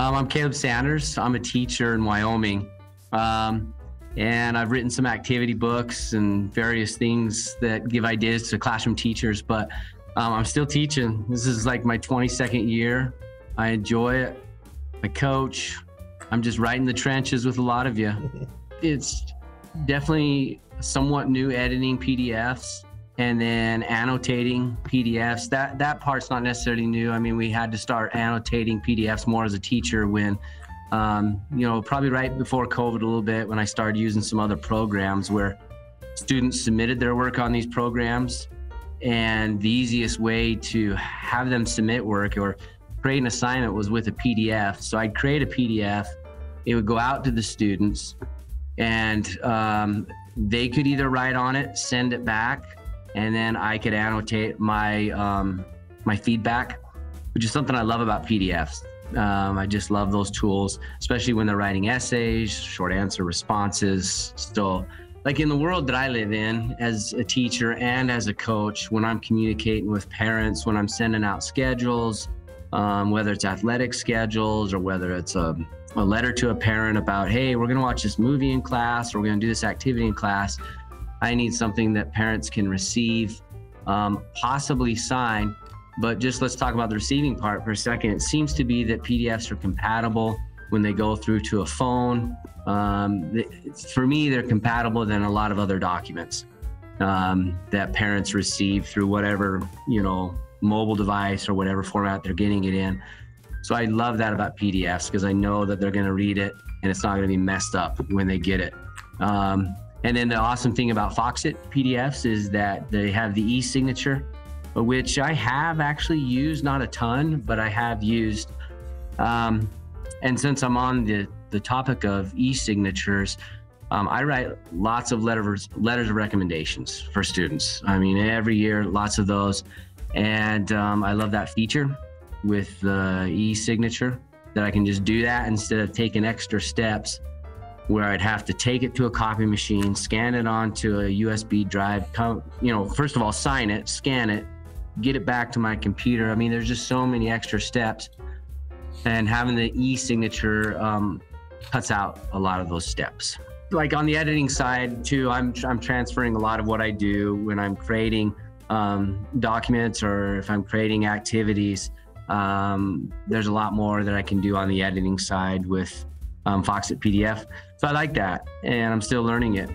Um, I'm Caleb Sanders. I'm a teacher in Wyoming. Um, and I've written some activity books and various things that give ideas to classroom teachers, but um, I'm still teaching. This is like my 22nd year. I enjoy it. I coach. I'm just right in the trenches with a lot of you. It's definitely somewhat new editing PDFs and then annotating PDFs. That that part's not necessarily new. I mean, we had to start annotating PDFs more as a teacher when, um, you know, probably right before COVID a little bit when I started using some other programs where students submitted their work on these programs, and the easiest way to have them submit work or create an assignment was with a PDF. So I'd create a PDF. It would go out to the students, and um, they could either write on it, send it back and then I could annotate my um, my feedback, which is something I love about PDFs. Um, I just love those tools, especially when they're writing essays, short answer responses. Still, like in the world that I live in as a teacher and as a coach, when I'm communicating with parents, when I'm sending out schedules, um, whether it's athletic schedules or whether it's a, a letter to a parent about, hey, we're going to watch this movie in class or we're going to do this activity in class I need something that parents can receive, um, possibly sign. But just let's talk about the receiving part for a second. It seems to be that PDFs are compatible when they go through to a phone. Um, for me, they're compatible than a lot of other documents um, that parents receive through whatever, you know, mobile device or whatever format they're getting it in. So I love that about PDFs because I know that they're going to read it and it's not going to be messed up when they get it. Um, and then the awesome thing about Foxit PDFs is that they have the e-signature, which I have actually used, not a ton, but I have used. Um, and since I'm on the, the topic of e-signatures, um, I write lots of letters letters of recommendations for students. I mean, every year, lots of those, and um, I love that feature with the e-signature that I can just do that instead of taking extra steps where I'd have to take it to a copy machine, scan it onto a USB drive, come, you know, first of all, sign it, scan it, get it back to my computer. I mean, there's just so many extra steps. And having the e signature um, cuts out a lot of those steps. Like on the editing side, too, I'm, I'm transferring a lot of what I do when I'm creating um, documents or if I'm creating activities. Um, there's a lot more that I can do on the editing side with um, Foxit PDF. So I like that, and I'm still learning it.